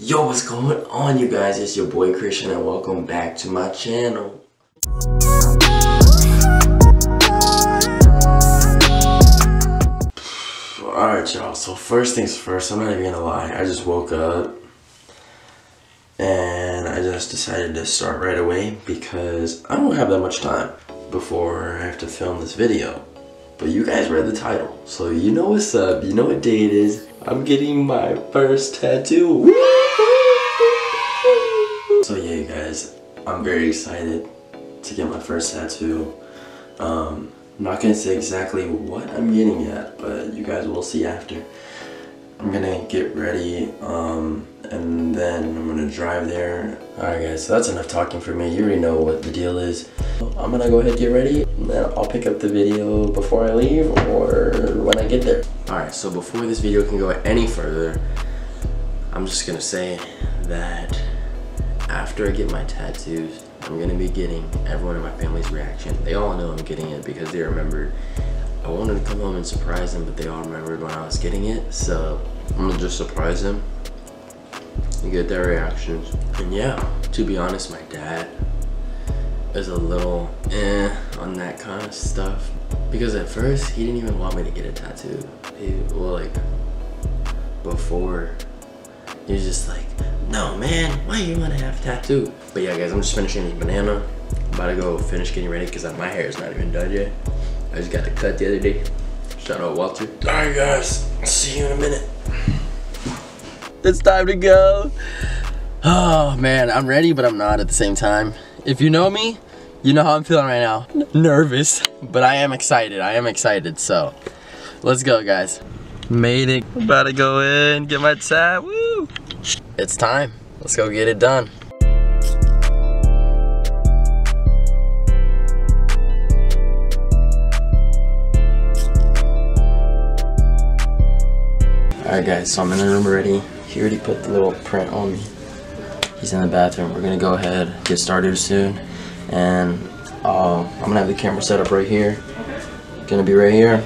Yo, what's going on you guys? It's your boy Christian and welcome back to my channel. Alright y'all, so first things first, I'm not even gonna lie, I just woke up and I just decided to start right away because I don't have that much time before I have to film this video. But you guys read the title, so you know what's up, you know what day it is. I'm getting my first tattoo. So yeah, guys, I'm very excited to get my first tattoo. Um, I'm not gonna say exactly what I'm getting at, but you guys will see after. I'm gonna get ready, um, and then I'm gonna drive there. Alright guys, so that's enough talking for me. You already know what the deal is. I'm gonna go ahead and get ready, and then I'll pick up the video before I leave or when I get there. Alright, so before this video can go any further, I'm just gonna say that after I get my tattoos, I'm gonna be getting everyone in my family's reaction. They all know I'm getting it because they remembered. I wanted to come home and surprise them, but they all remembered when I was getting it. So I'm gonna just surprise them and get their reactions. And yeah, to be honest, my dad is a little eh on that kind of stuff. Because at first, he didn't even want me to get a tattoo. He, well, like, before, was just like, no man, why you wanna have a tattoo? But yeah guys, I'm just finishing this banana. I'm about to go finish getting ready because uh, my hair is not even done yet. I just got the cut the other day. Shout out Walter. Alright guys, see you in a minute. It's time to go. Oh man, I'm ready, but I'm not at the same time. If you know me, you know how I'm feeling right now. Nervous, but I am excited. I am excited, so let's go guys. Made it. About to go in, get my tat. Woo! It's time. Let's go get it done. Alright guys, so I'm in the room already. He already put the little print on me. He's in the bathroom. We're gonna go ahead, get started soon. And uh, I'm gonna have the camera set up right here. Gonna be right here.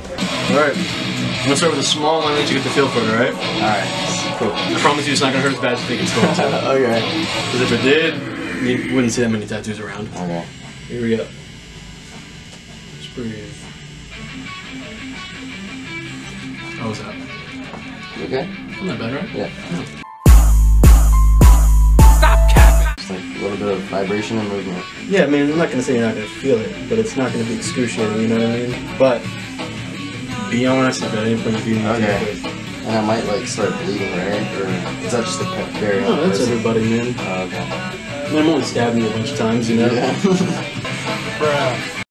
Alright. I'm gonna start with a small one, let you get the feel for it, alright? Alright, cool. I promise you it's not gonna hurt as bad as you think it's going to. okay. Because if it did, you wouldn't see that many tattoos around. Okay. Here we go. Just breathe. How was that? You okay? Not bad, right? Yeah. Stop capping. Just like a little bit of vibration and movement. Yeah, I mean, I'm not gonna say you're not gonna feel it, but it's not gonna be excruciating, you know what I mean? But, be honest, if at any point you feel Okay. And I might like start bleeding, right? Or is that just a pet very No, that's person? everybody, man. Oh, okay. I mean, I'm only stabbing you a bunch of times, you know? Yeah.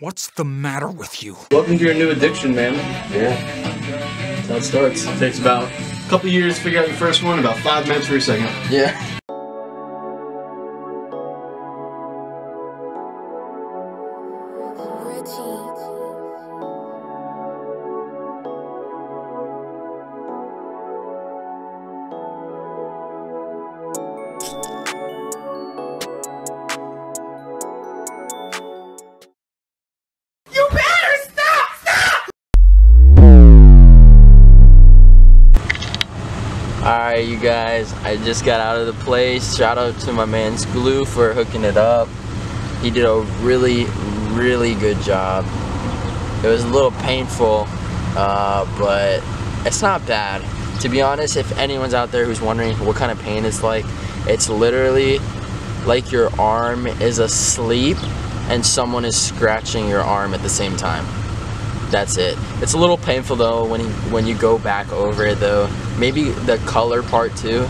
What's the matter with you? Welcome to your new addiction, man. yeah. That's how it starts. It takes about a couple years to figure out your first one, about five minutes for your second. Yeah. You you guys, I just got out of the place. Shout out to my man Glue for hooking it up. He did a really, really good job. It was a little painful, uh, but it's not bad. To be honest, if anyone's out there who's wondering what kind of pain it's like, it's literally like your arm is asleep and someone is scratching your arm at the same time. That's it. It's a little painful though when you, when you go back over it though. Maybe the color part too.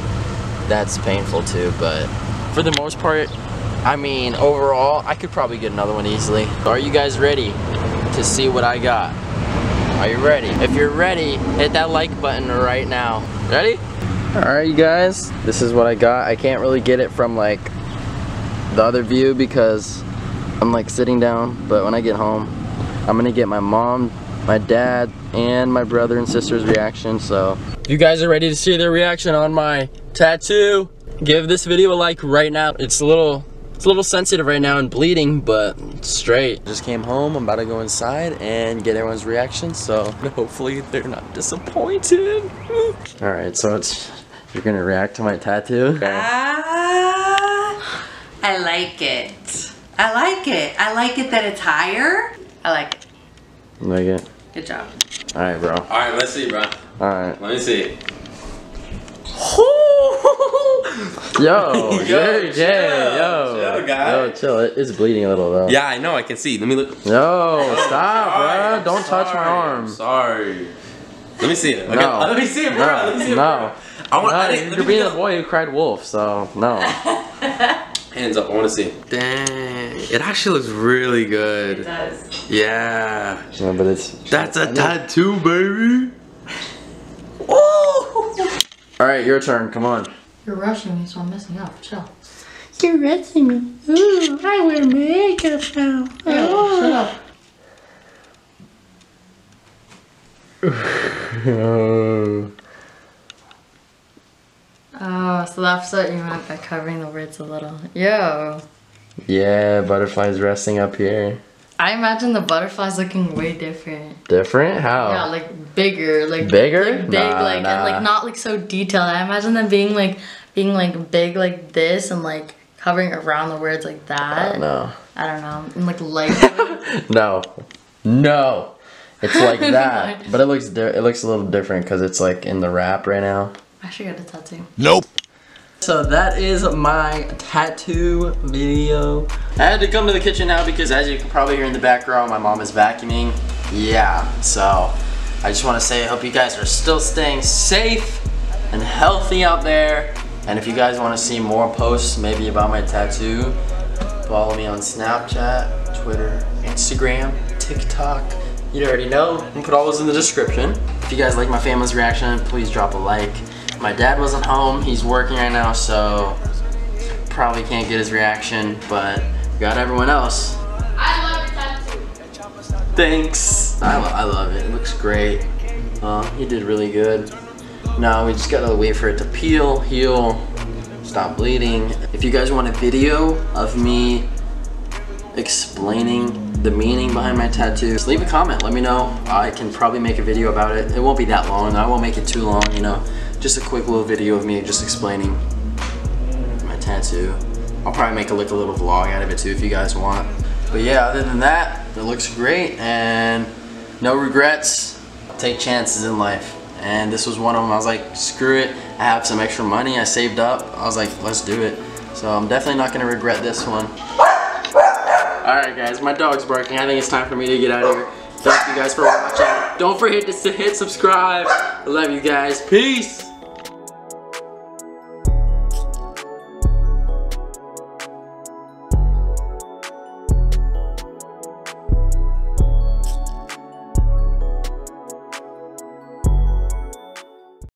That's painful too, but for the most part, I mean, overall, I could probably get another one easily. Are you guys ready to see what I got? Are you ready? If you're ready, hit that like button right now. Ready? Alright you guys, this is what I got. I can't really get it from like the other view because I'm like sitting down, but when I get home, I'm gonna get my mom, my dad, and my brother and sister's reaction, so. You guys are ready to see their reaction on my tattoo, give this video a like right now. It's a little It's a little sensitive right now and bleeding, but straight. Just came home. I'm about to go inside and get everyone's reaction. So hopefully they're not disappointed. All right, so it's you're gonna react to my tattoo. Ah, I like it. I like it. I like it that it's higher. I like it. Like it. Good job. All right, bro. All right, let's see, bro. All right. Let me see. Yo, Yo, Jerry J, chill, yo, chill, guy. yo, chill. It is bleeding a little though. Yeah, I know. I can see. Let me look. Yo, oh, stop, Sorry, bro. I'm Don't touch my sorry, arm. I'm sorry. Let me see it. Okay. No. Let me see it, bro. No, Let me see it, no. bro. I want. I No, didn't, let you're me being get- the boy who cried wolf, so no. Hands up. I want to see. Dang. It actually looks really good. does. Yeah. no but it's. That's a tattoo, baby. Oh! All right, your turn. Come on. You're rushing me, so I'm messing up. Chill. You're rushing me. Ooh, I wear makeup now. Oh. Shut up. Oh, so that's what you meant by covering the words a little. Yo. Yeah, butterflies resting up here. I imagine the butterflies looking way different. Different? How? Yeah, like bigger, like Bigger? like big, Nah, like nah. and like not like so detailed. I imagine them being like being like big like this and like covering around the words like that. no. I don't know, and like light. No. No. It's like that, but it looks di- it looks a little different because it's like in the wrap right now. I should get a tattoo. Nope. So that is my tattoo video. I had to come to the kitchen now because as you can probably hear in the background, my mom is vacuuming. Yeah, so I just want to say I hope you guys are still staying safe and healthy out there. And if you guys want to see more posts maybe about my tattoo, follow me on Snapchat, Twitter, Instagram, TikTok. You already know. I'll put all those in the description. If you guys like my family's reaction, please drop a like. My dad wasn't home. He's working right now, so probably can't get his reaction, but got everyone else. I love your tattoo. Thanks. I, lo- I love it. It looks great. Uh, he did really good. Now we just gotta wait for it to peel, heal, stop bleeding. If you guys want a video of me explaining the meaning behind my tattoo, just leave a comment. Let me know. I can probably make a video about it. It won't be that long. I won't make it too long, you know. Just a quick little video of me just explaining my tattoo. I'll probably make a, like a little vlog out of it too if you guys want. But yeah, other than that, it looks great and no regrets. Take chances in life. And this was one of them. I was like, screw it. I have some extra money. I saved up. I was like, let's do it. So I'm definitely not gonna regret this one. Alright guys, my dog's barking. I think it's time for me to get out of here. Thank you guys for watching. Don't forget to hit subscribe. I love you guys. Peace.